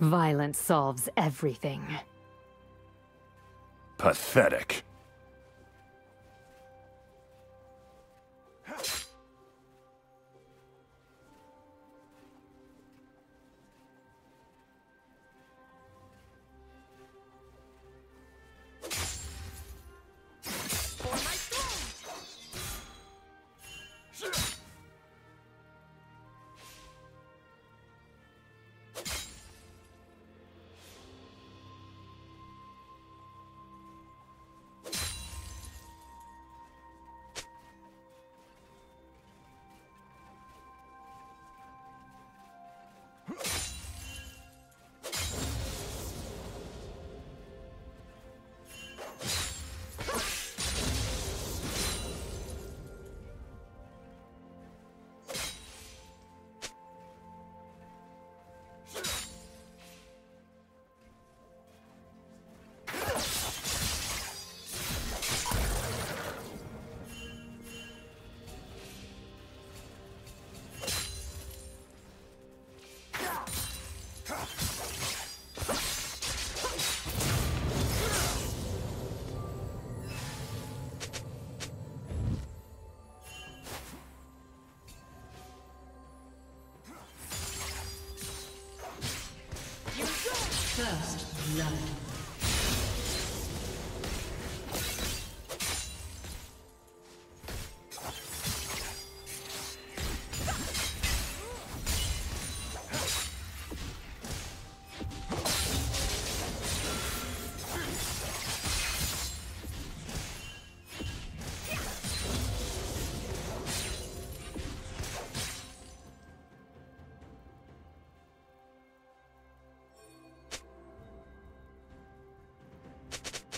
Violence solves everything. Pathetic. Blood.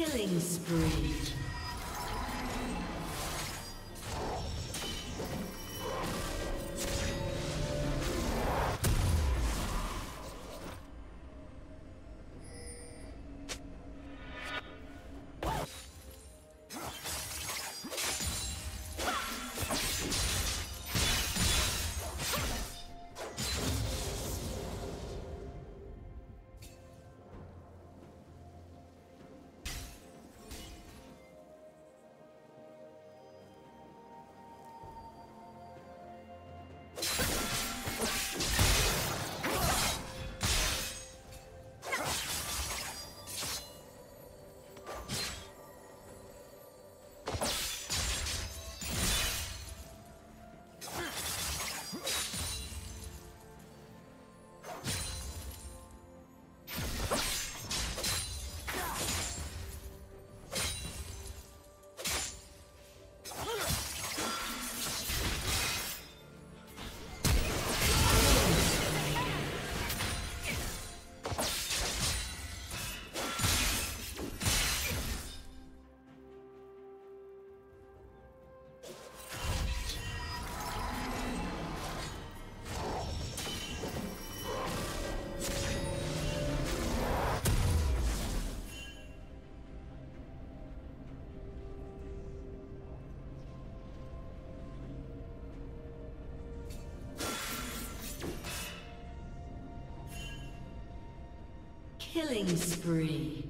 Killing spree. Killing spree.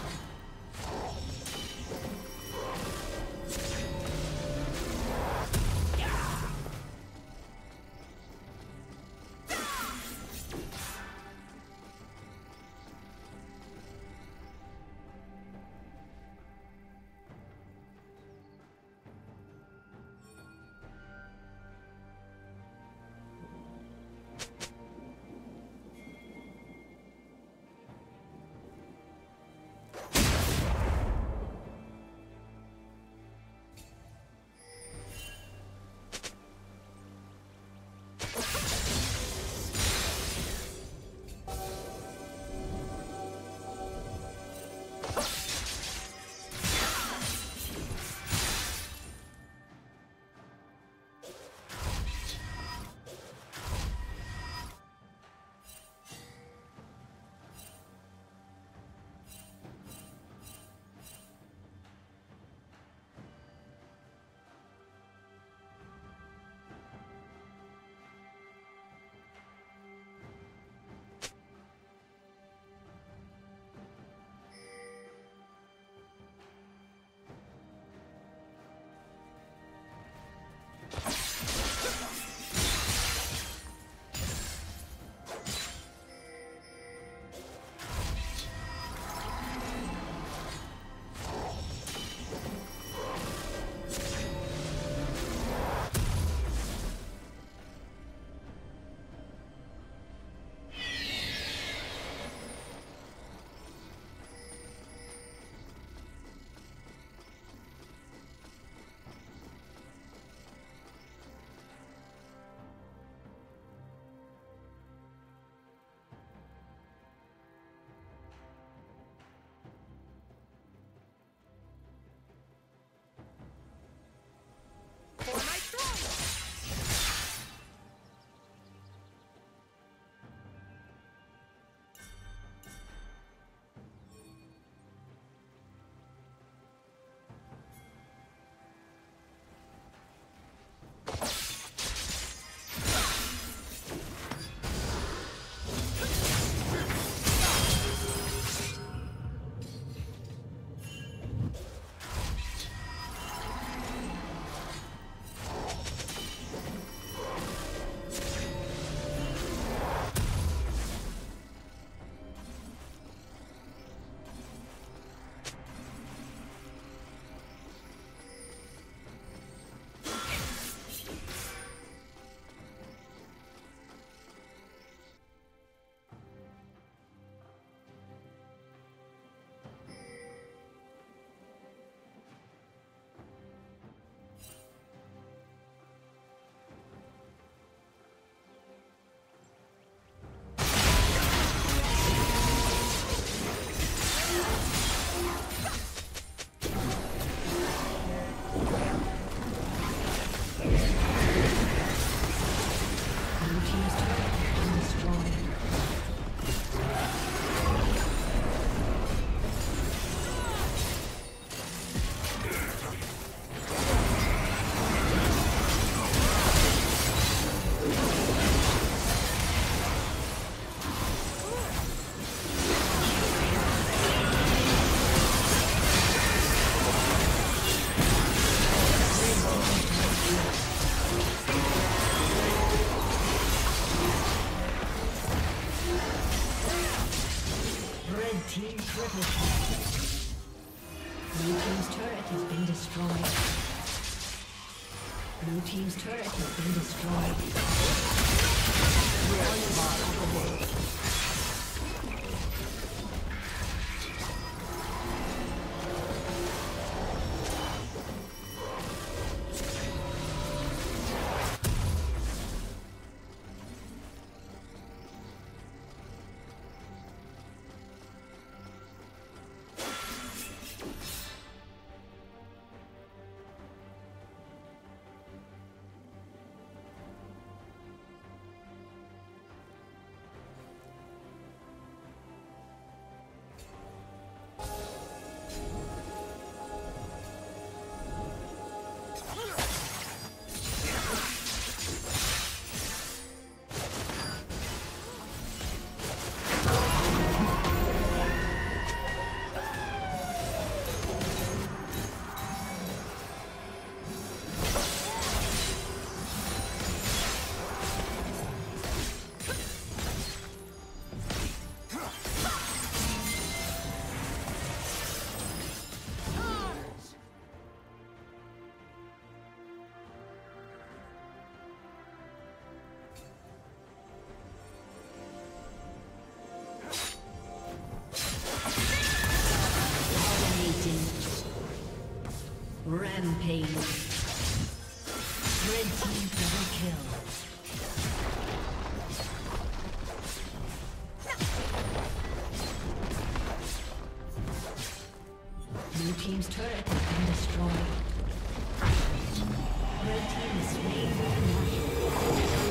Blue team's turret has been destroyed. Red team is slain.